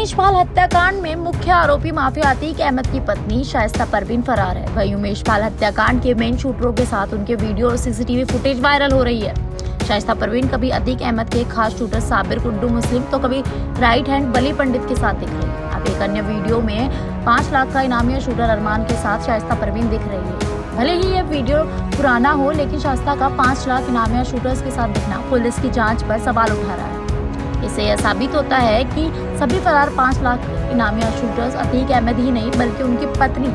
उमेश पाल हत्याकांड में मुख्य आरोपी माफिया अतीक अहमद की पत्नी शाइस्ता परवीन फरार है। वही उमेश पाल हत्याकांड के मेन शूटरों के साथ उनके वीडियो और सीसीटीवी फुटेज वायरल हो रही है। शाइस्ता परवीन कभी अतीक अहमद के खास शूटर साबिर कुड्डू मुस्लिम तो कभी राइट हैंड बली पंडित के साथ दिख रही है। अब एक अन्य वीडियो में पाँच लाख का इनामिया शूटर अरमान के साथ शाइस्ता परवीन दिख रही है। भले ही यह वीडियो पुराना हो, लेकिन शास्ता का पाँच लाख इनामिया शूटर्स के साथ दिखना पुलिस की जाँच पर सवाल उठा रहा है। इससे यह साबित होता है कि सभी फरार पाँच लाख इनामिया शूटर्स अतीक अहमद ही नहीं, बल्कि उनकी पत्नी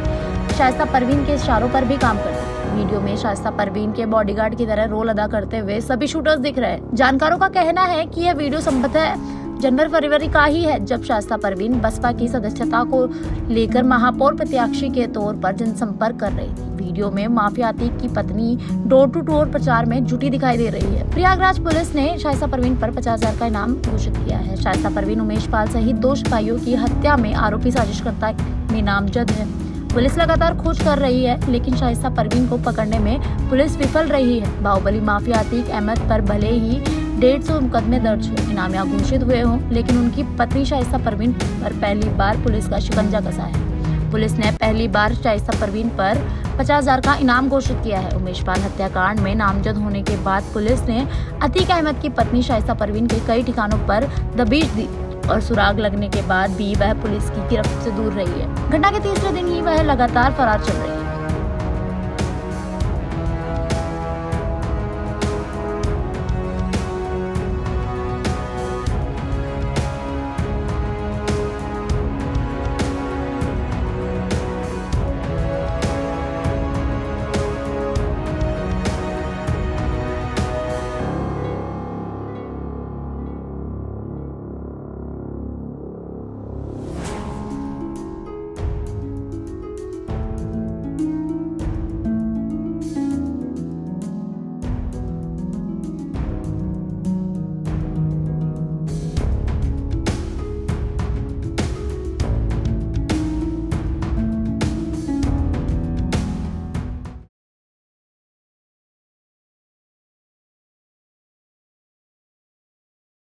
शाइस्ता परवीन के इशारों पर भी काम करते वीडियो में शाइस्ता परवीन के बॉडीगार्ड की तरह रोल अदा करते हुए सभी शूटर्स दिख रहे हैं। जानकारों का कहना है कि यह वीडियो संभवतः जनवरी फरवरी का ही है। जब शास्ता परवीन बसपा की सदस्यता को लेकर महापौर प्रत्याशी के तौर पर जनसंपर्क कर रही थी। वीडियो में माफिया अतीक की पत्नी डोर टू डोर प्रचार में जुटी दिखाई दे रही है। प्रयागराज पुलिस ने शाइस्ता परवीन पर पचास हज़ार का इनाम घोषित किया है। शाइस्ता परवीन उमेश पाल सहित दो सिपाहियों की हत्या में आरोपी साजिशकर्ता में नामजद है। पुलिस लगातार खोज कर रही है, लेकिन शाइस्ता परवीन को पकड़ने में पुलिस विफल रही है। बाहुबली माफिया अतीक अहमद पर भले ही डेढ़ सौ मुकदमे दर्ज हो इनामिया घोषित हुए हों, लेकिन उनकी पत्नी शाइस्ता परवीन पर पहली बार पुलिस का शिकंजा कसा है। पुलिस ने पहली बार शाइस्ता परवीन पर पचास हज़ार का इनाम घोषित किया है। उमेश पाल हत्याकांड में नामजद होने के बाद पुलिस ने अतीक अहमद की पत्नी शाइस्ता परवीन के कई ठिकानों पर दबीश दी और सुराग लगने के बाद भी वह पुलिस की गिरफ्त से दूर रही है। घटना के तीसरे दिन ही वह लगातार फरार चल रही है।